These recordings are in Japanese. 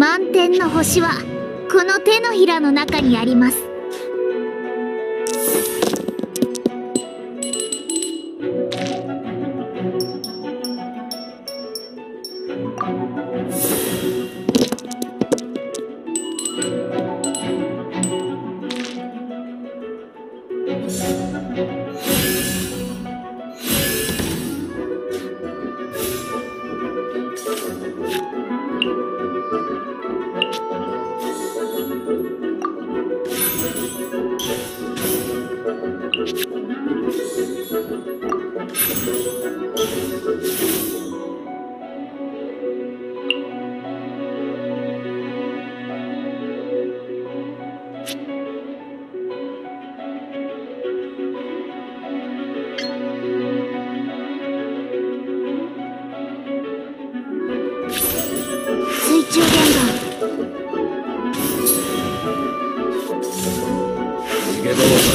満天の星はこの手のひらの中にあります。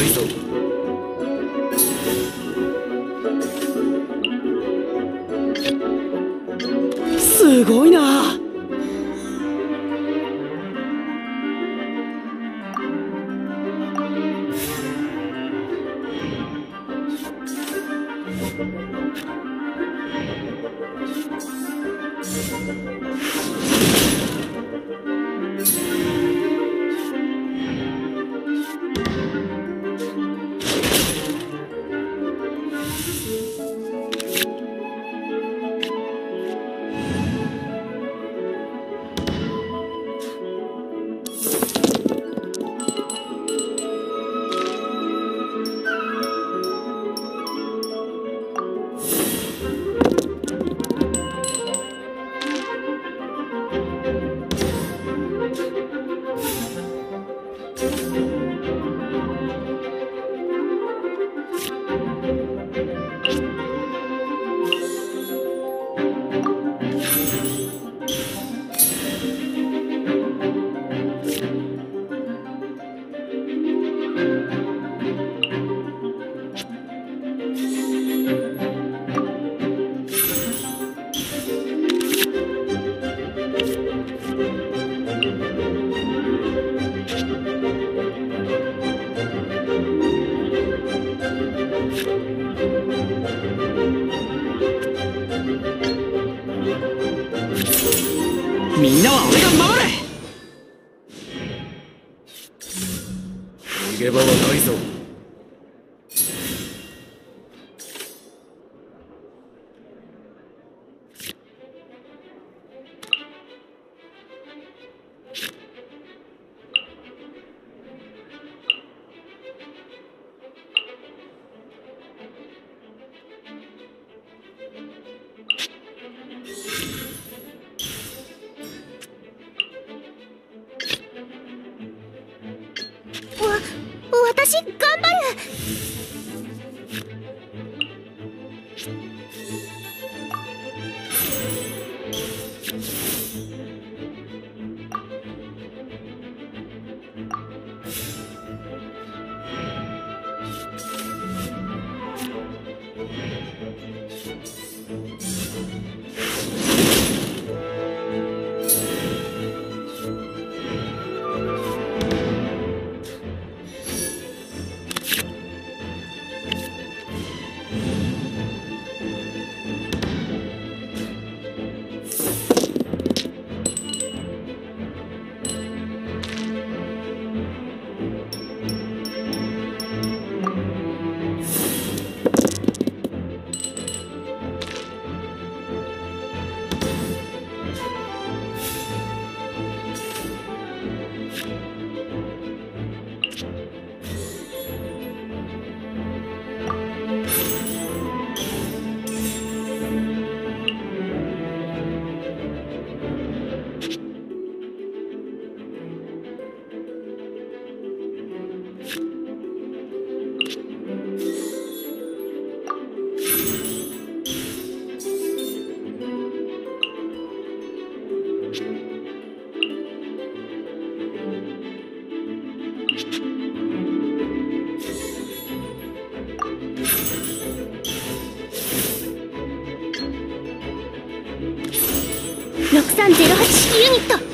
いぞすごいな。みんなは俺が守れ逃げ場はないぞ。ユニット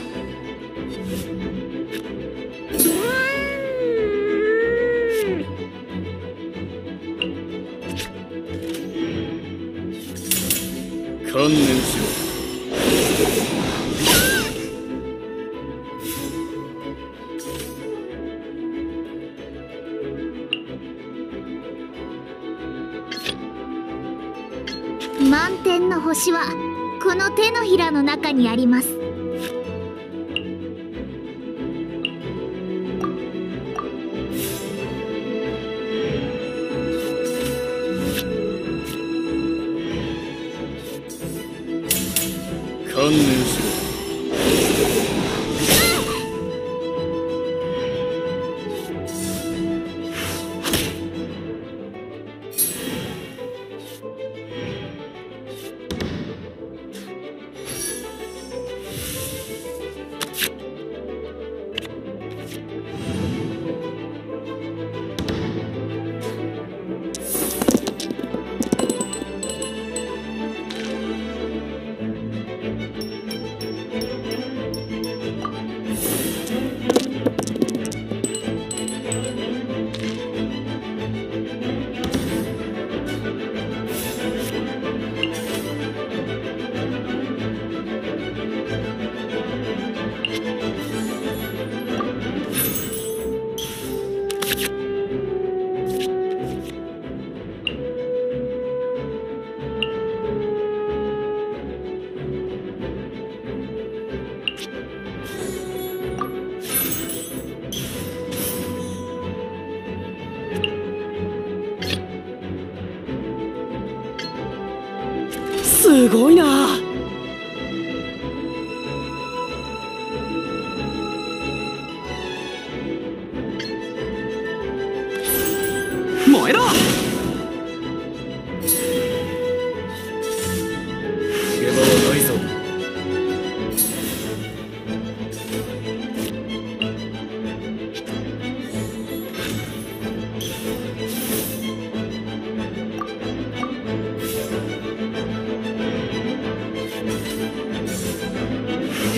満天の星はこの手のひらの中にあります。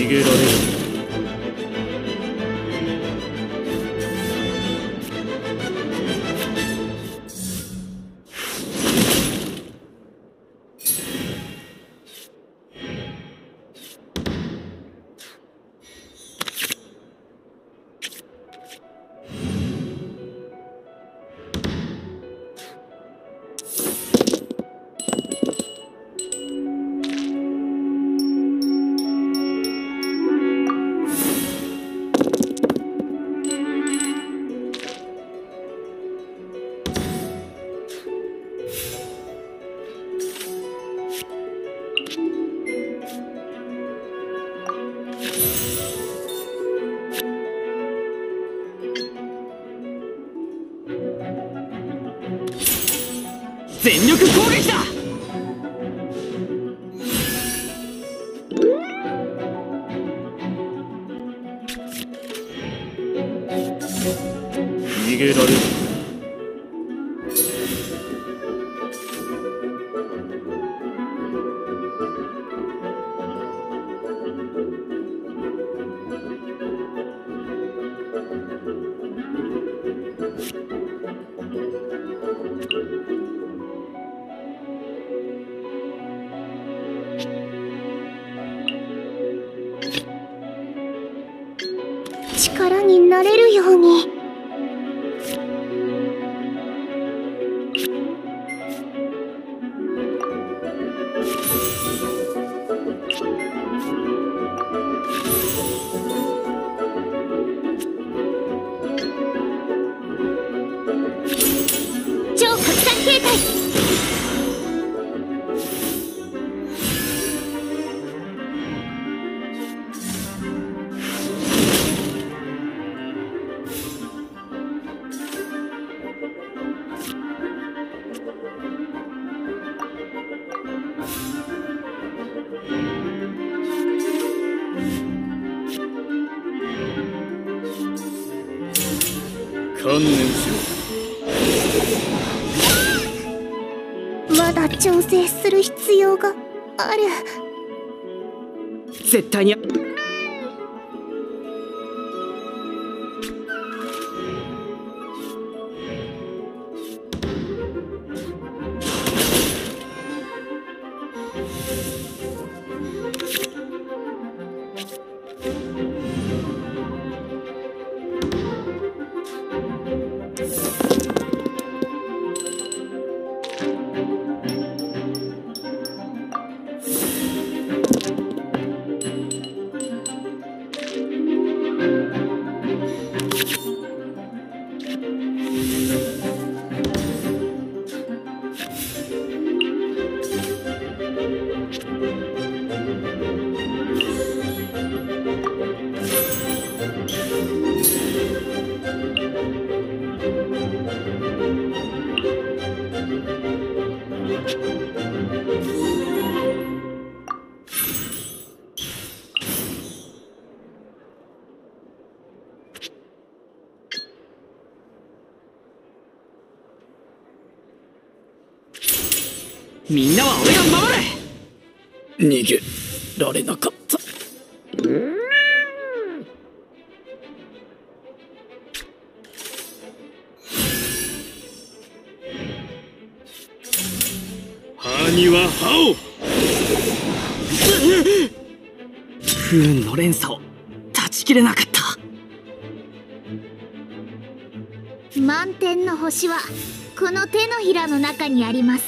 逃げら全力攻撃だ！逃げられる力になれるように。超拡散形態。観念しろまだ調整する必要がある。絶対に。みんなは俺が守れ。逃げられなかった。には歯を不運の連鎖を断ち切れなかった。満天の星はこの手のひらの中にあります。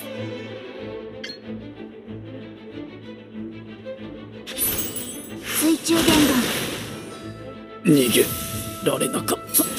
水中伝言逃げられなかった